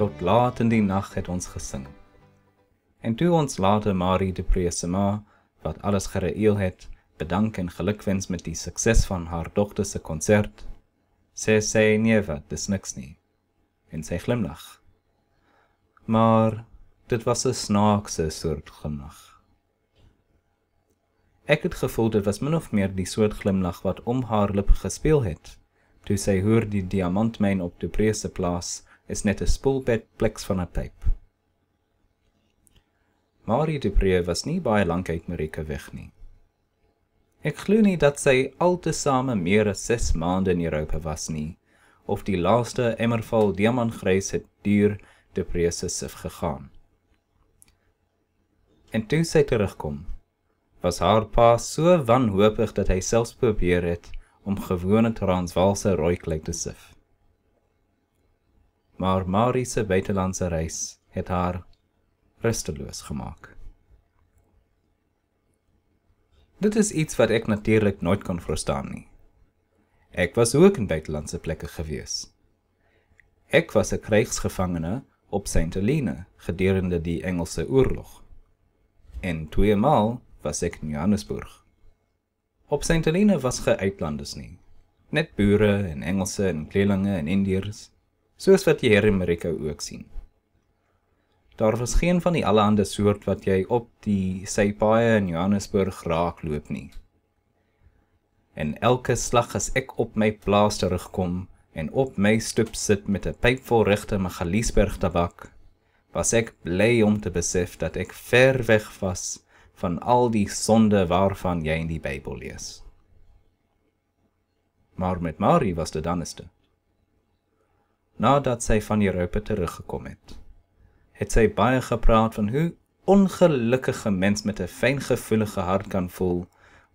Tot laat in die nag het ons gesing. En toe ons later Marie de Presema wat alles gereël het, bedank en gelukwens met die sukses van haar dogter se konsert, sê sy nee wat, dis niks nie. En sy glimlag. Maar dit was 'n snaakse soort glimlag. Ek het gevoel dit was min of meer die soort glimlag wat om haar lippe gespeel het. Toe sy hoor die diamantmyn op die Prese plaas is net 'n spoelbed pleks van 'n pyp. Marie de Pre was nie baie lank uit Marika weg nie. Ek glo nie dat sy altesaame meer as 6 maande in Europa was nie of die laaste emmerval diamantgrys het duur de Pre se sif gegaan. En toe sy terugkom, was haar pa so wanhoopig dat hy selfs probeer het om gewone Transvaalse rooi klei te sif. Maar Marie se buitelandse reis het haar rusteloos gemaak. Dit is iets wat ek natuurlik nooit kon verstaan nie. Ek was ook in buitelandse plekke gewees. Ek was 'n krygsgevangene op St. Helena gedurende die Engelse oorlog. En tweemaal was ek in Johannesburg. Op St. Helena was ge uitlanders nie. Net boere en Engelse en kleelinge en Indiërs, soos wat jy hier in Amerika ook sien. Daar was geen van die allerhande soort wat jy op die sypaaie in Johannesburg raakloop nie. En elke slag as ek op my plaas terugkom en op my stoep sit met 'n pyp vol regte Magaliesberg tabak, was ek bly om te besef dat ek ver weg was van al die sonde waarvan jy in die Bybel lees. Maar met Marie was dit anderste. Nadat sy van Europa teruggekom het, het sy baie gepraat van hoe ongelukkige mens met 'n fyngevoelige hart kan voel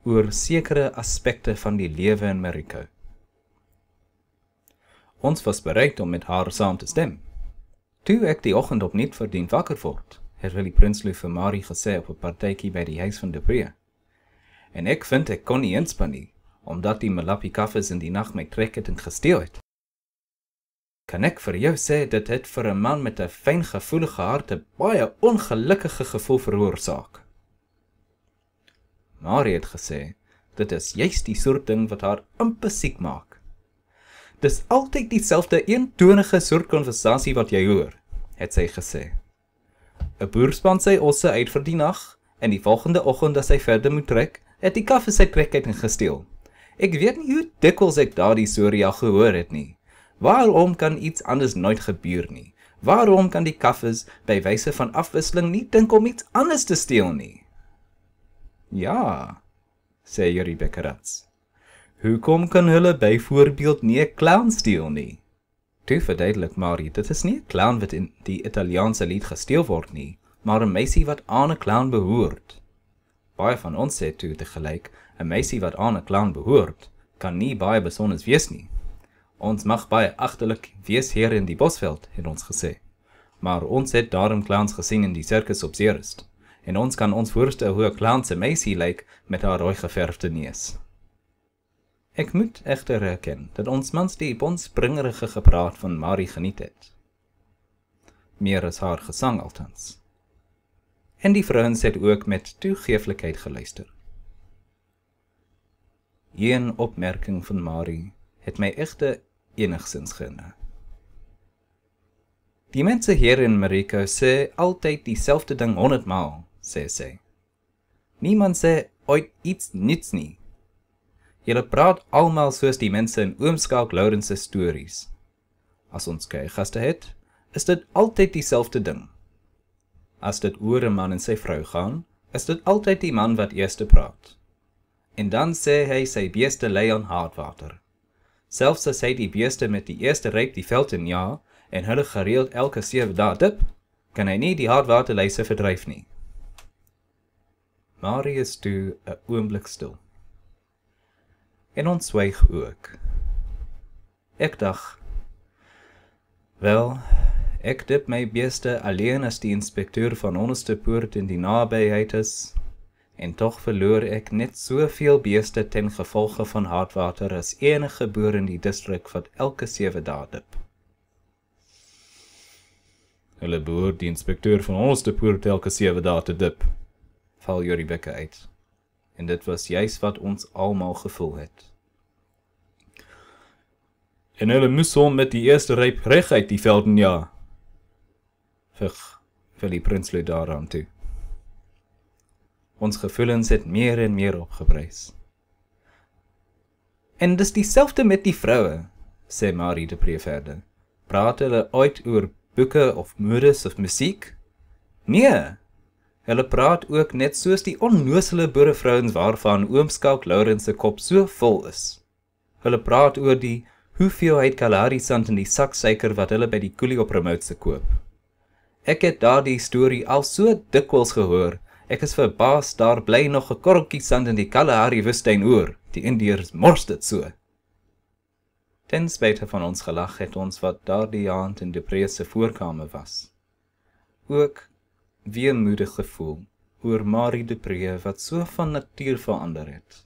oor sekere aspekte van die lewe in Amerika. Ons was bereid om met haar saam te stem. Toe ek die oggend opnuut verdien wakker word, het Willie Prinsloo vir Marie gesê op 'n partytjie by die huis van De Bree. En ek vind ek kon nie inspan nie, omdat die Malapi kaffes in die nag my trek het en gesteel het. Kan ek vir jou sê dit vir 'n man met 'n fyn gevoelige hart 'n baie ongelukkige gevoel veroorsaak? Marie het gesê dit is juist die soort ding wat haar amper siek maak. Dis altyd dieselfde eentonige soort konversasie wat jy hoor, het sy gesê. 'n Boer span sy osse uit vir die nag en die volgende oggend as hy verder moet trek, het die kaffe sy trek uit en gesteel. Ek weet nie hoe dikwels ek daardie storie al gehoor het nie. Waarom kan iets anders nooit gebeur nie? Waarom kan die kaffes by wyse van afwisseling nie dink om iets anders te steel nie? Ja, sê Yuri Beckerats. Hoekom kan hulle byvoorbeeld nie 'n clown steel nie? Toe verduidelik Marie, dit is nie 'n clown wat in die Italiaanse lied gesteel word nie, maar 'n meisie wat aan 'n clown behoort. Baie van ons sê toe te gelyk, 'n meisie wat aan 'n clown behoort, kan nie baie besonder wees nie. Ons mag baie agterlik wees hier in die Bosveld, het ons gesê. Maar ons het daarom clowns gesien in die sirkus op Ceres. En ons kan ons voorstel hoe 'n clown se meisie lyk met haar rooi geverfde neus. Ek moet egter erken dat ons mans die bonspringerige gepraat van Marie geniet het. Meer as haar gesang altans. En die vrouens het ook met toegeeflikheid geluister. Een opmerking van Marie het my egte enigsins gene. Die mense hier in Mariko sê altyd dieselfde ding 100 maal, sê sy. Niemand sê ooit iets nuuts nie. Julle praat almal soos die mense in Oomskalk Lawrence se stories. As ons kyk gaste het, is dit altyd dieselfde ding. As dit oor 'n man en sy vrou gaan, is dit altyd die man wat eers praat. En dan sê hy sy beeste lê aan hardwater. Selfs as hy die beeste met die eerste ryp die veld in ja en hulle gereeld elke 7 dae dip, kan hy nie die hardwaterlyse verdryf nie. Marius toe 'n oomblik stil en ons swyg ook. Ek dag wel ek dip my beeste alleen as die inspekteur van onderste poort in die nabyheid is en tog verloor ek net soveel beeste ten gevolge van hardwater as enige boer in die distrik wat elke 7 dae dip. Hulle behoort die inspekteur van ons te poort elke 7 dae te dip. Val Jori Bekke uit. En dit was juis wat ons almal gevoel het. En hulle moes hom met die eerste ryp reg uit die velden ja. Vug, vir die prinslui daaraan toe. Ons gevoelens het meer en meer opgeprys. En dis dieselfde met die vroue, sê Marie de Pre verder. Praat hulle ooit oor boeke of modes of musiek? Nee. Hulle praat ook net soos die onnoosele boerevrouens waarvan oom Skalk Lourens se kop so vol is. Hulle praat oor die hoeveelheid Kalahari sand in die sak suiker wat hulle by die Coolio promote koop. Ek het daardie storie al so dikwels gehoor Ek is verbaas daar bly nog 'n korreltjie sand in die Kalahari woestyn oor. Die Indiërs mors dit so. Ten spyte van ons gelag het ons wat daardie aand in die prese voorkame was. Ook weemoedig gevoel oor Marie de Pre wat so van natuur verander het.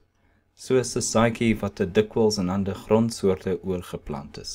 Soos 'n saadjie wat te dikwels in ander grondsoorte oorgeplant is.